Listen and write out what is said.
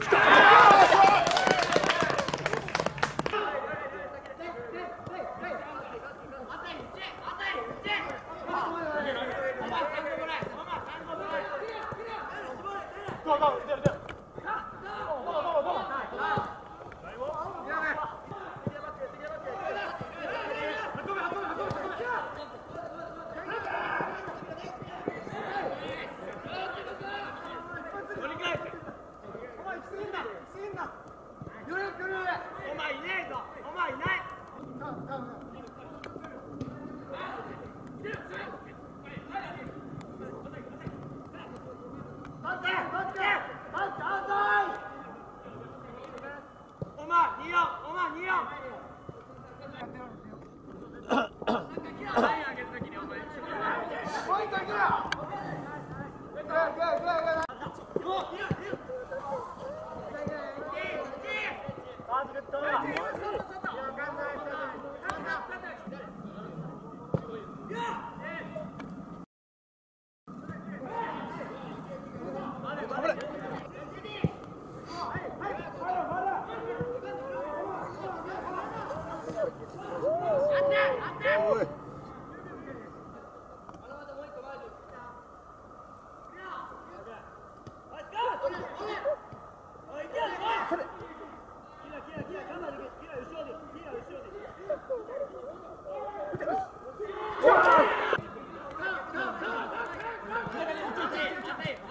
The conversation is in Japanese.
来た。